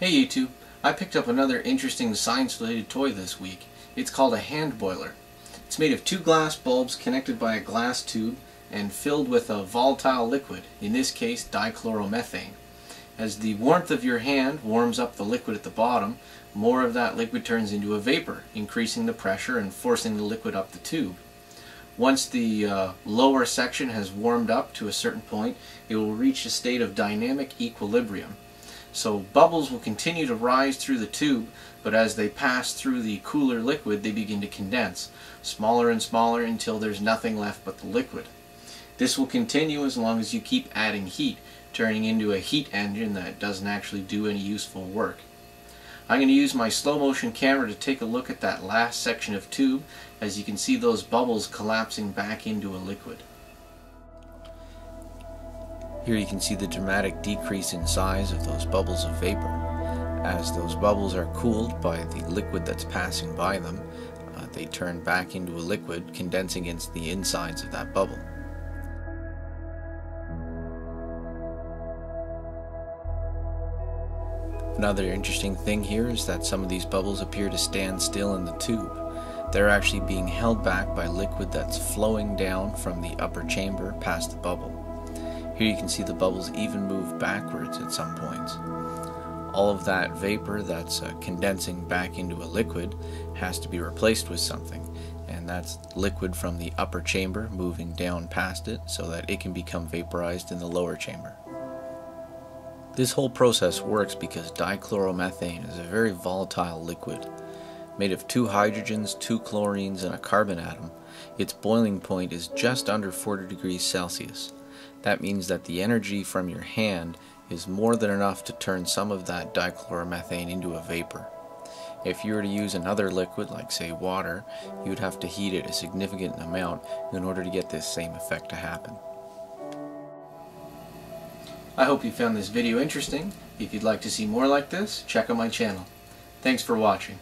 Hey YouTube, I picked up another interesting science-related toy this week. It's called a hand boiler. It's made of two glass bulbs connected by a glass tube and filled with a volatile liquid, in this case dichloromethane. As the warmth of your hand warms up the liquid at the bottom, more of that liquid turns into a vapor, increasing the pressure and forcing the liquid up the tube. Once the uh, lower section has warmed up to a certain point, it will reach a state of dynamic equilibrium. So bubbles will continue to rise through the tube, but as they pass through the cooler liquid, they begin to condense, smaller and smaller until there's nothing left but the liquid. This will continue as long as you keep adding heat, turning into a heat engine that doesn't actually do any useful work. I'm going to use my slow motion camera to take a look at that last section of tube as you can see those bubbles collapsing back into a liquid. Here you can see the dramatic decrease in size of those bubbles of vapor. As those bubbles are cooled by the liquid that's passing by them, uh, they turn back into a liquid, condensing against the insides of that bubble. Another interesting thing here is that some of these bubbles appear to stand still in the tube. They're actually being held back by liquid that's flowing down from the upper chamber past the bubble. Here you can see the bubbles even move backwards at some points. All of that vapor that's uh, condensing back into a liquid has to be replaced with something, and that's liquid from the upper chamber moving down past it so that it can become vaporized in the lower chamber. This whole process works because dichloromethane is a very volatile liquid. Made of two hydrogens, two chlorines, and a carbon atom, its boiling point is just under 40 degrees Celsius. That means that the energy from your hand is more than enough to turn some of that dichloromethane into a vapor. If you were to use another liquid, like say water, you would have to heat it a significant amount in order to get this same effect to happen. I hope you found this video interesting. If you'd like to see more like this, check out my channel. Thanks for watching.